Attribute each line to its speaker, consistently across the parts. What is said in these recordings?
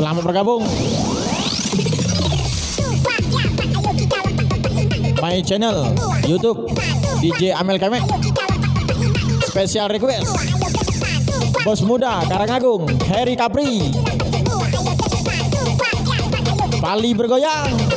Speaker 1: Selamat bergabung. My channel YouTube DJ Amel Kemek. Special request. Bos muda Karangagung, Harry Capri. Pali bergoyang.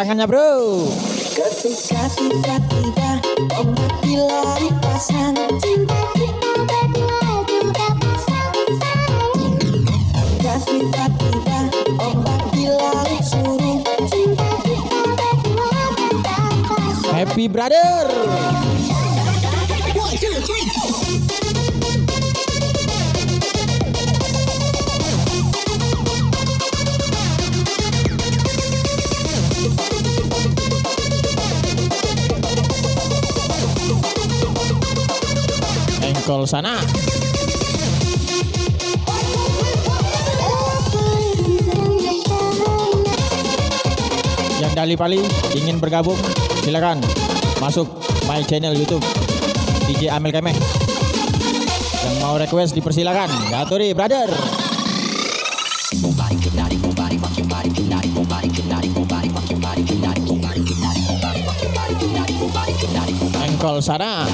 Speaker 1: Tangannya bro.
Speaker 2: Ketika tiba-tiba ombak dilari pasang
Speaker 3: Cinta kita
Speaker 2: tiba-tiba suruh
Speaker 3: Cinta tetap pasang
Speaker 1: Happy brother. Engkol sana. Yang Dali Pali ingin bergabung, silakan masuk my channel YouTube DJ Amel Kemek. Yang mau request dipersilakan. Gaturi brother. Engkol sana.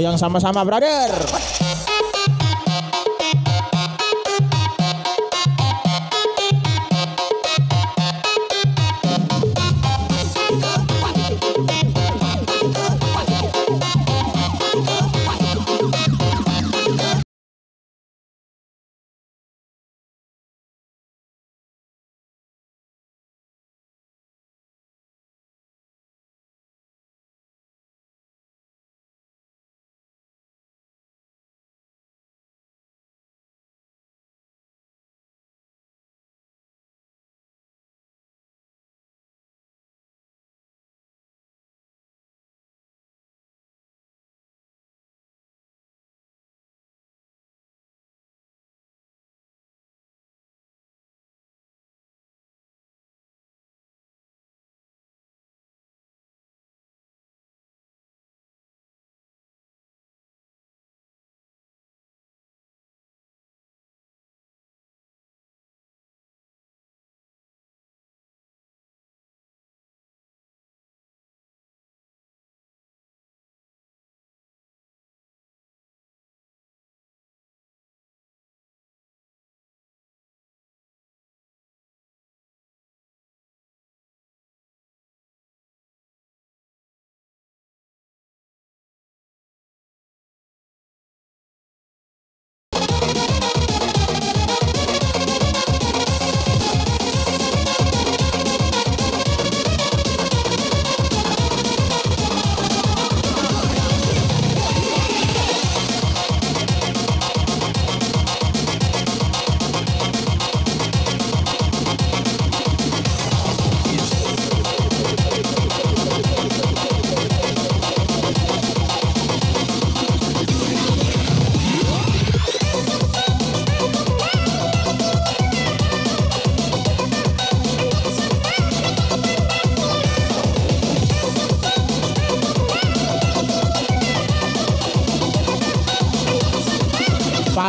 Speaker 1: Goyang sama-sama brother.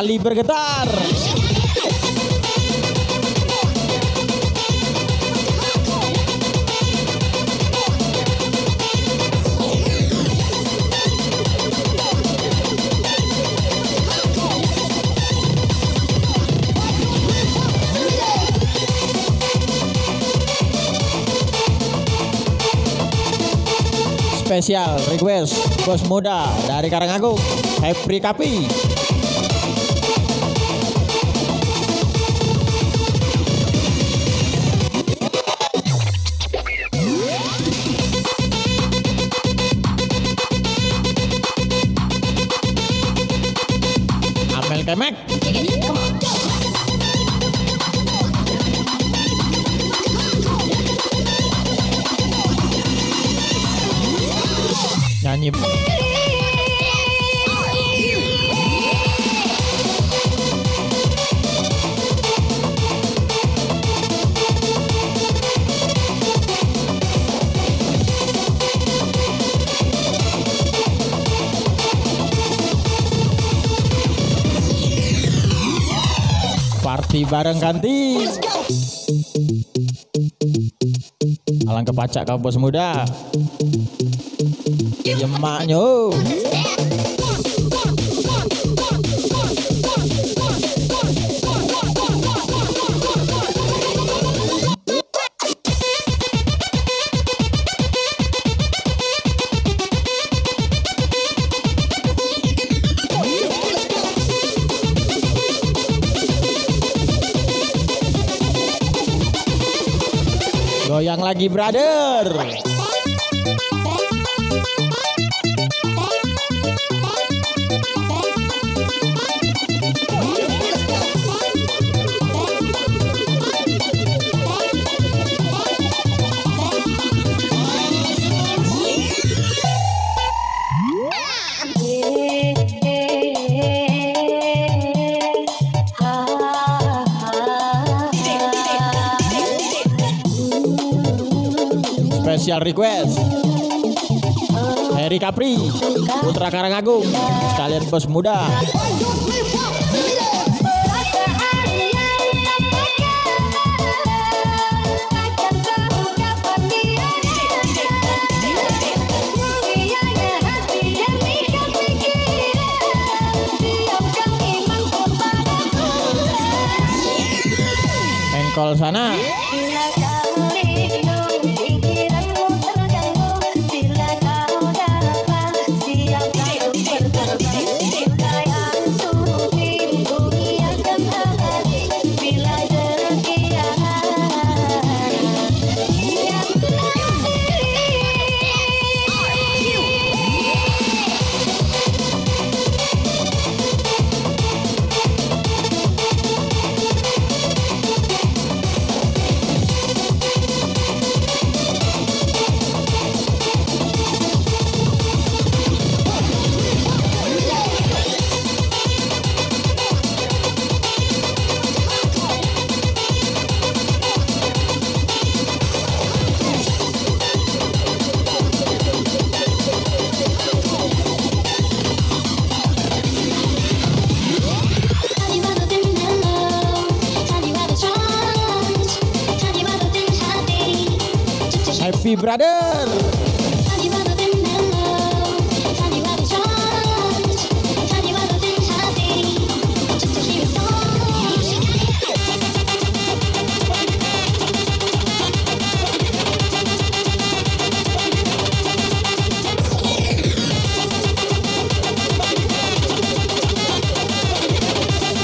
Speaker 1: Pali bergetar. Spesial request bos muda dari Karangagung, Happy Kapi.
Speaker 3: Bareng ganti. Alang kepacak kau bos muda. Yemaknya. Lagi brother. Request. Heri Capri, Putra Karangagung, sekalian bos muda. Engkol sana.
Speaker 1: Just hear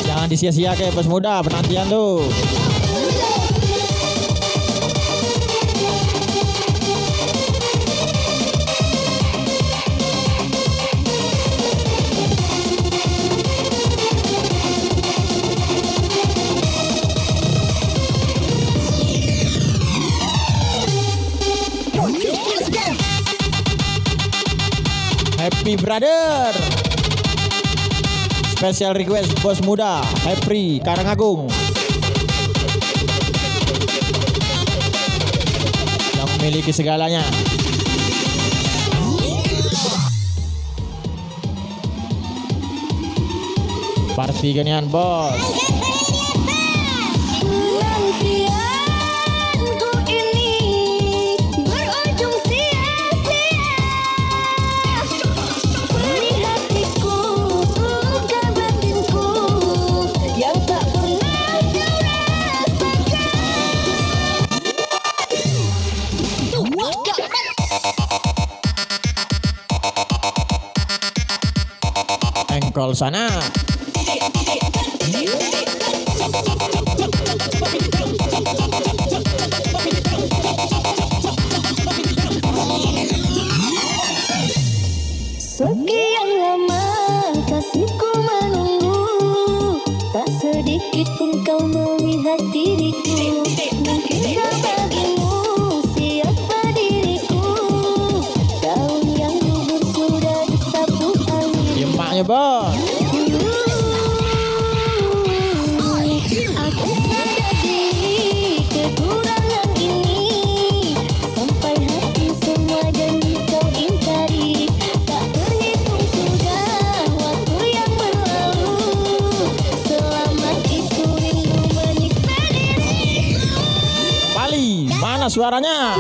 Speaker 3: Jangan disia-sia kayak bos muda penantian tuh. Brother. Special request bos muda Happy Karangagung yang memiliki segalanya. Party genian bos. Sana. suaranya.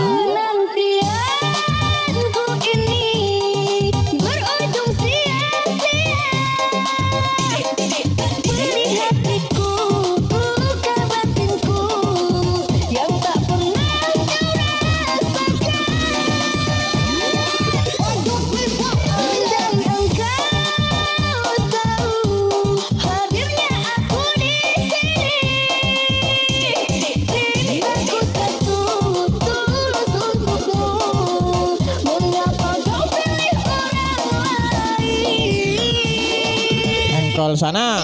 Speaker 3: soal sana.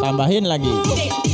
Speaker 3: Tambahin lagi.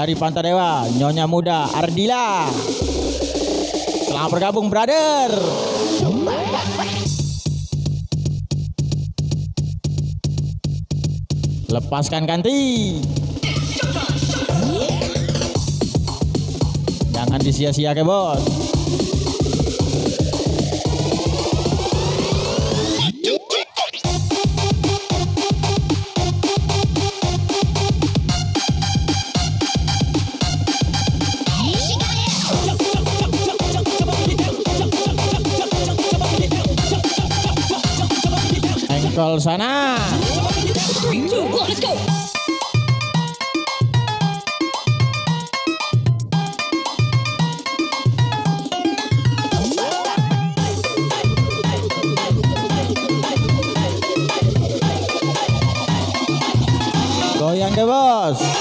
Speaker 3: dari Pantadewa, Nyonya Muda Ardila. Selamat bergabung, brother. Lepaskan ganti. Jangan disia-siakan, Bos. Kalau sana. Goyang deh bos.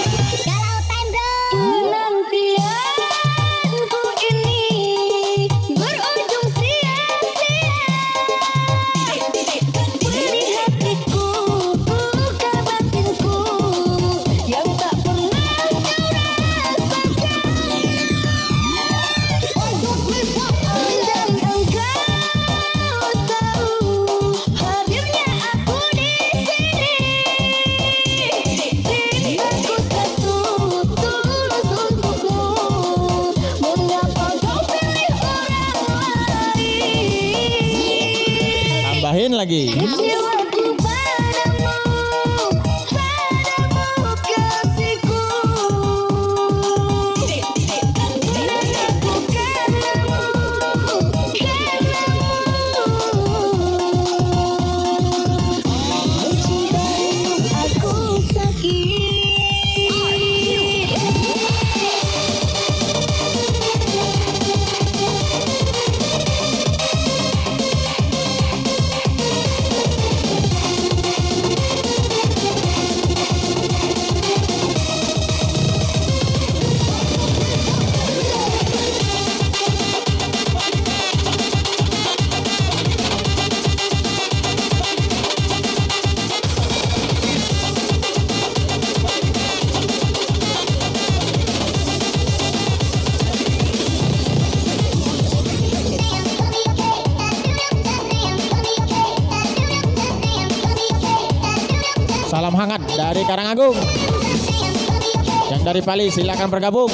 Speaker 3: dari Bali silakan bergabung.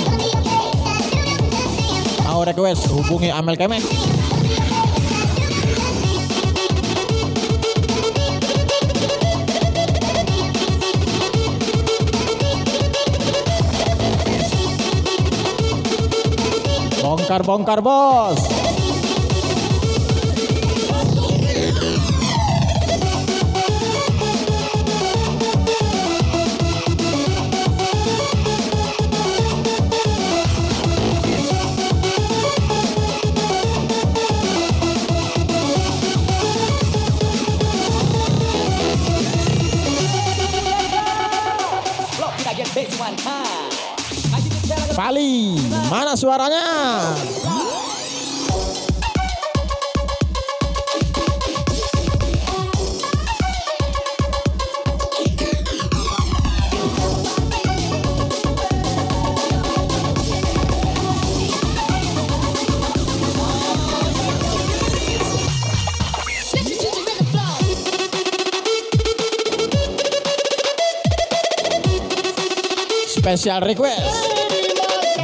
Speaker 3: Mau request hubungi Amel Kemen. Bongkar
Speaker 1: bongkar bos. suaranya. spesial request.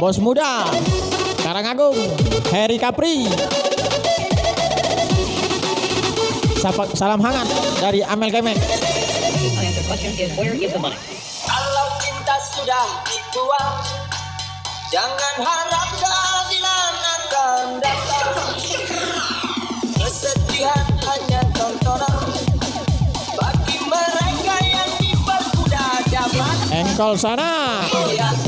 Speaker 1: Bos Muda, Karang Agung, Heri Kapri. Salam hangat dari Amel Kemek.
Speaker 4: Kalau cinta sudah dibuat, jangan harap keadilan akan datang. Kesedihan hanya tontonan bagi mereka yang diperbudak zaman.
Speaker 1: Engkol sana.
Speaker 4: Oh, ya.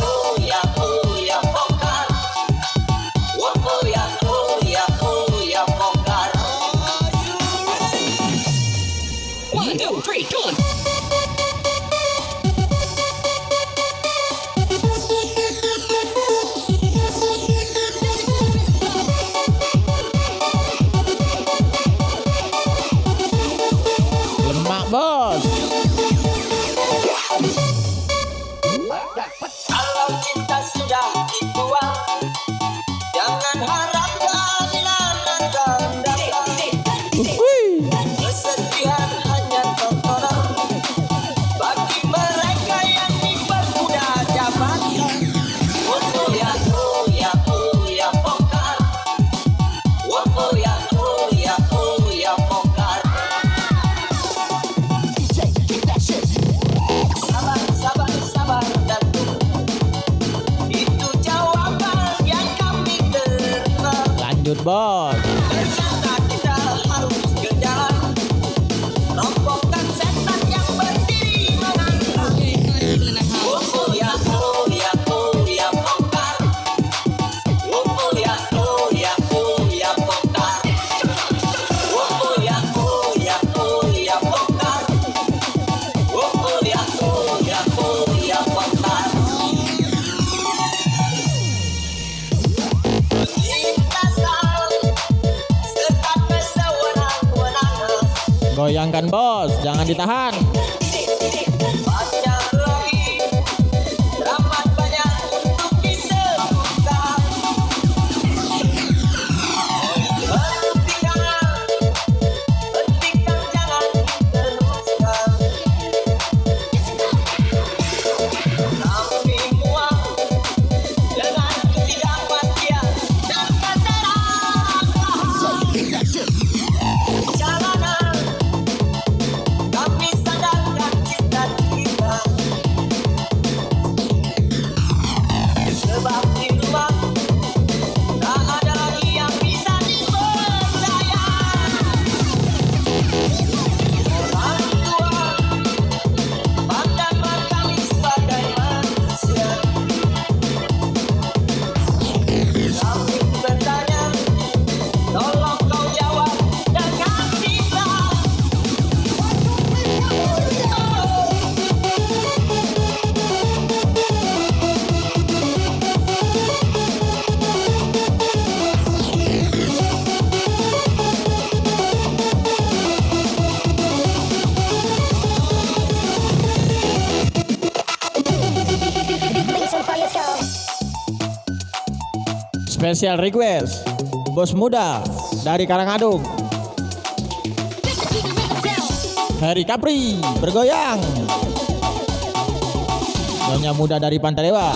Speaker 5: Goodbye.
Speaker 1: Silahkan bos,
Speaker 4: jangan
Speaker 1: ditahan. Special request. Bos Muda dari Karangadung. Harry Capri bergoyang. Nyonya Muda dari Pantai Dewa.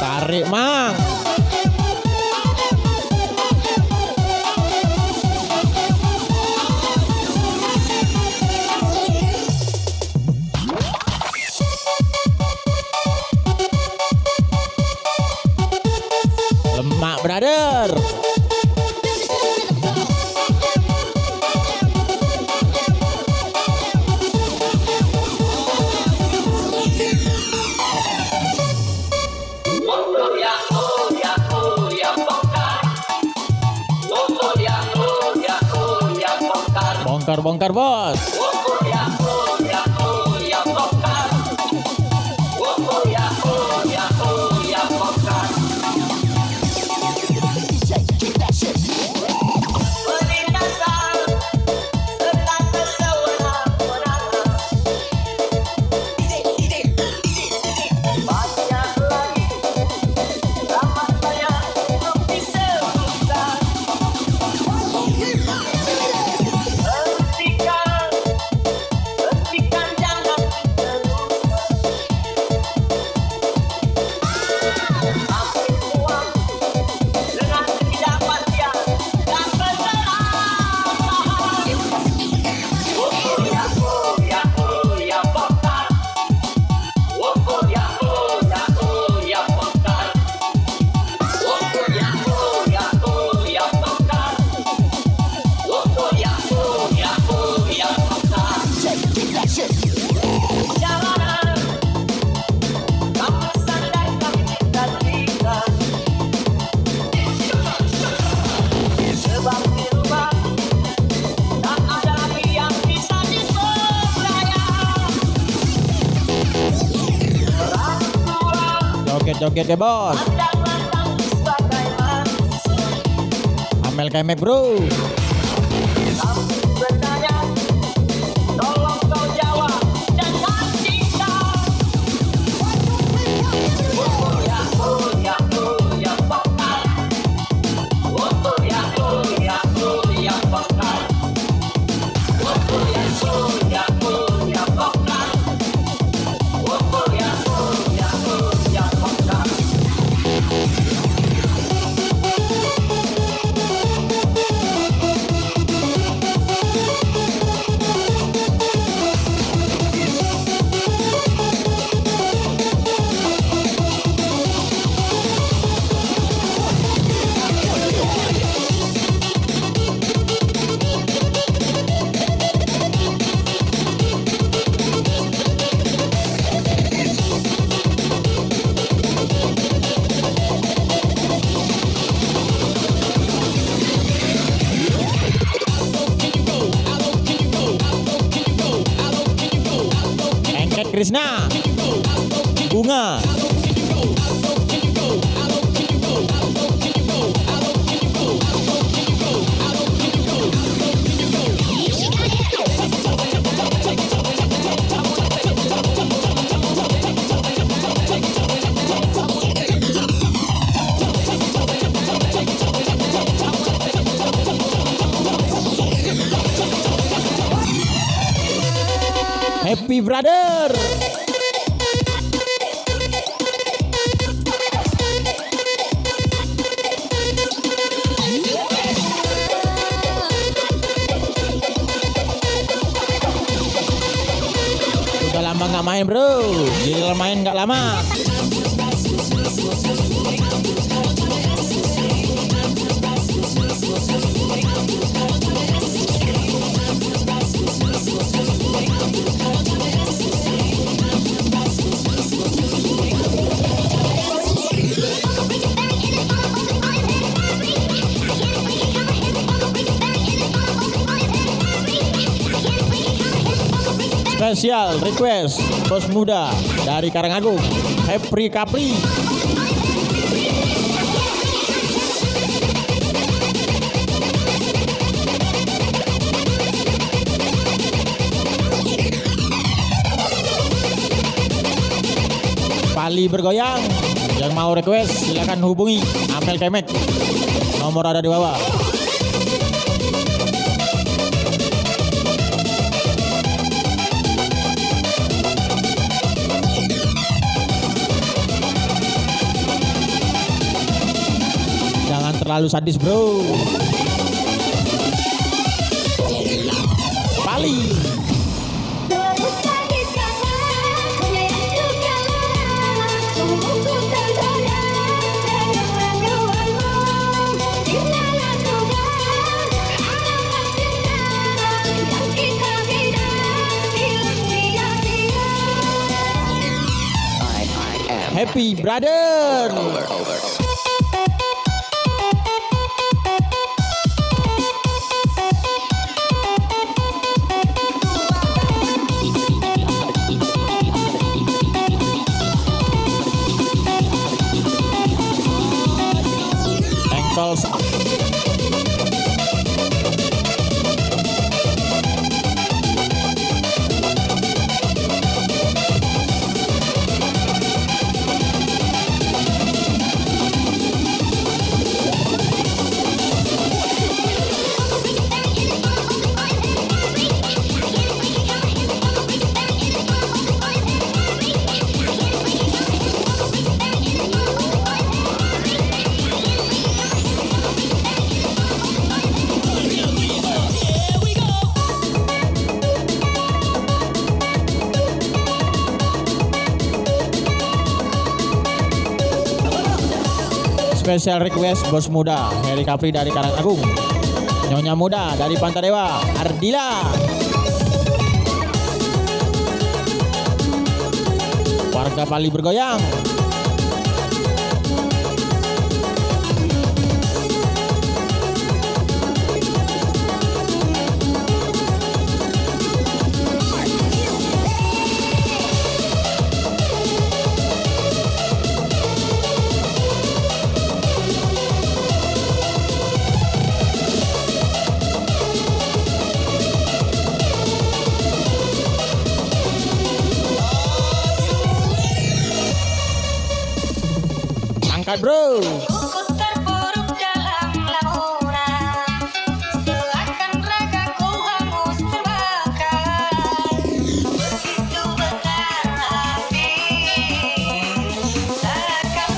Speaker 1: Tarik mang. Oke deh bos. Amel kemek bro. Happy Brother. Udah lama nggak main bro, jadi main nggak lama. spesial request bos muda dari Karangagung, Hepri Kapri, Pali bergoyang, yang mau request silakan hubungi Ampel Kemet. Nomor ada di bawah. terlalu sadis bro
Speaker 3: Bali
Speaker 1: Happy Brother.
Speaker 3: Over, over, over. Special request bos muda Heri Kapri dari Karangagung. Nyonya muda dari Pantadewa, Ardila. Warga Pali bergoyang.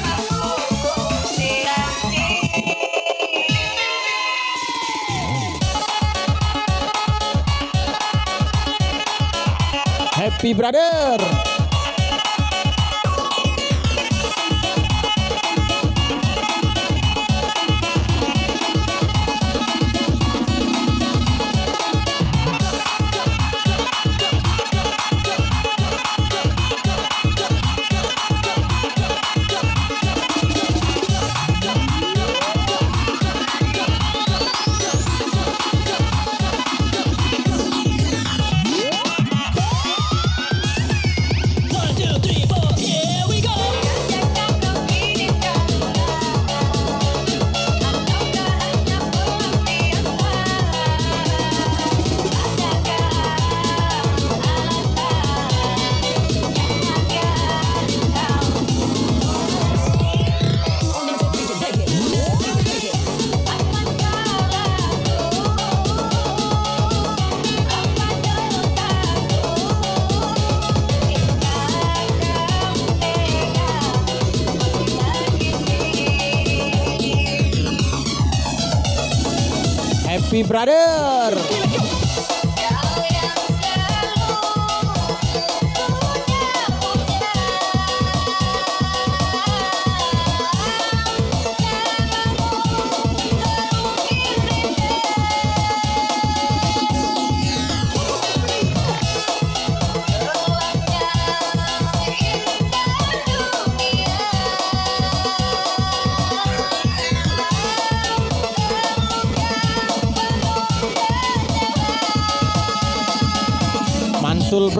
Speaker 1: Mampu dirati
Speaker 3: Happy brother. Happy brother.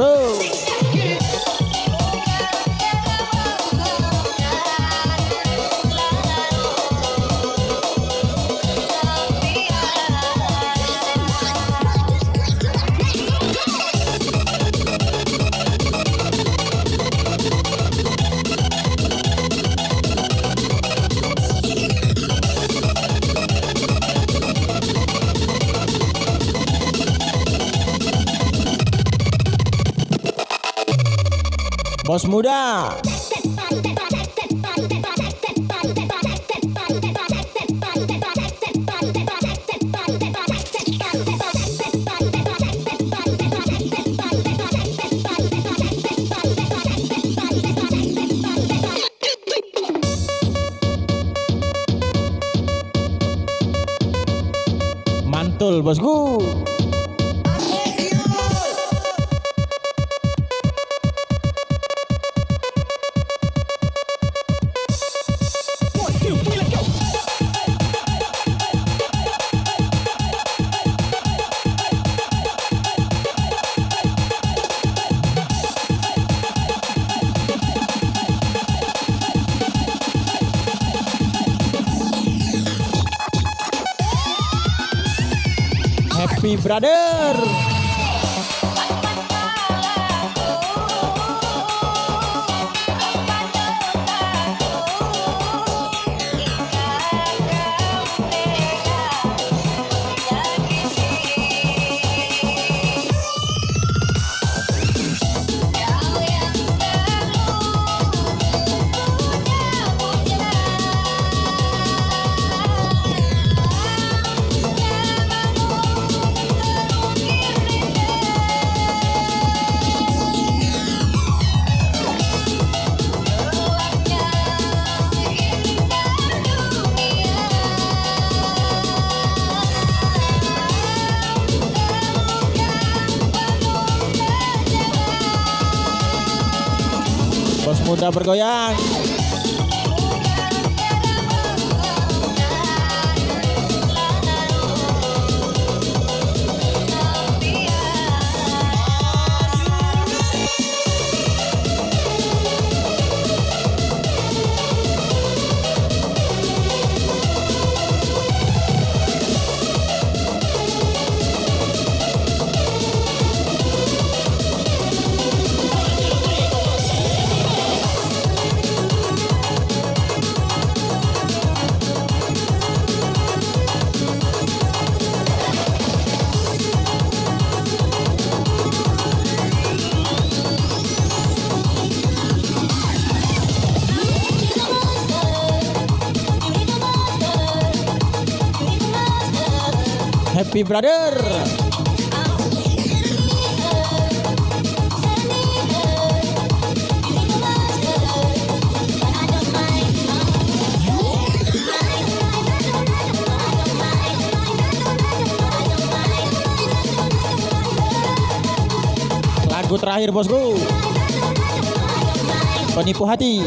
Speaker 3: Mantul Bos muda. Mantul bosku. Brother. Bergoyang. Brother. Lagu terakhir bosku. Penipu hati.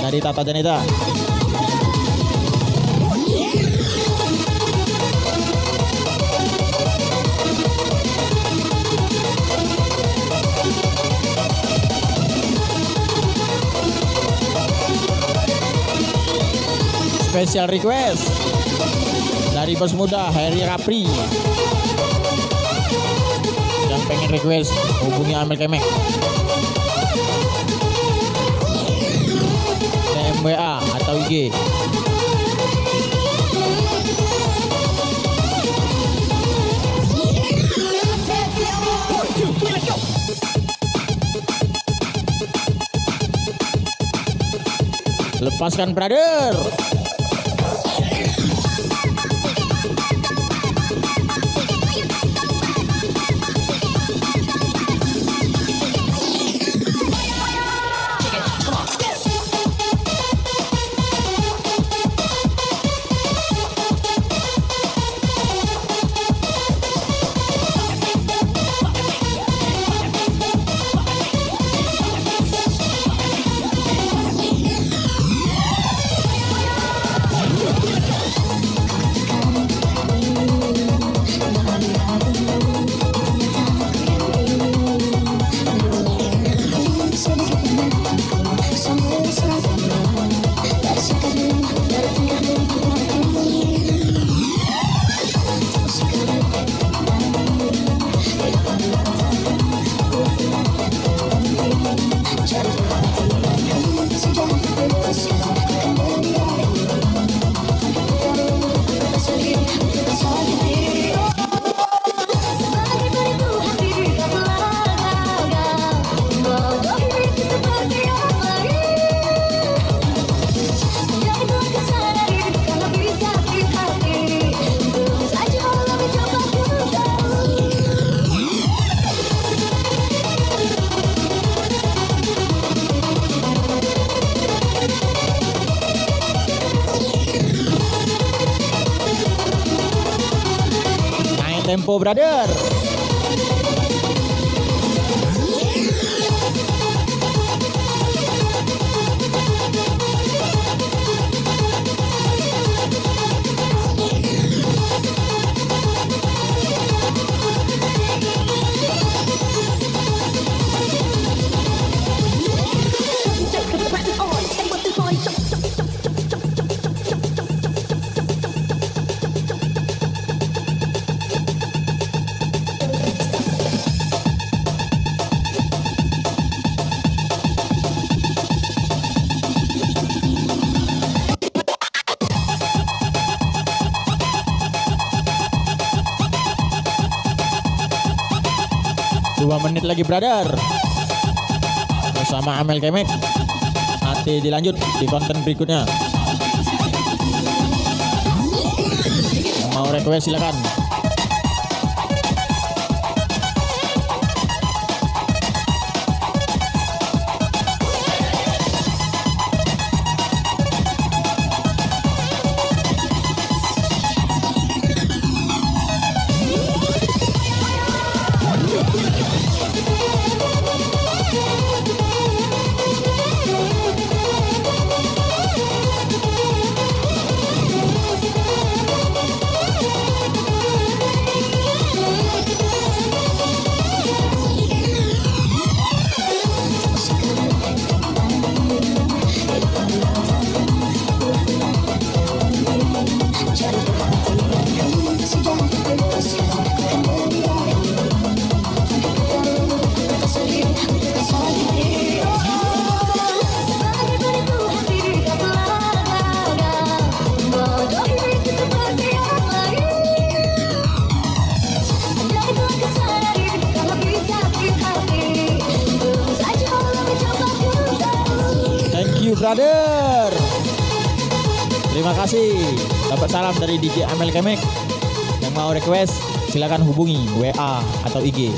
Speaker 3: Dari Tata Janita. Special request dari bos muda Harry Rapri. Yang pengen request hubungi Amel Kemek. TMWA atau IG lepaskan brother tempo brother lagi brother. Bersama Amel Kemek. Nanti dilanjut di konten berikutnya. Mau request silakan. Yang mau request silakan hubungi WA atau IG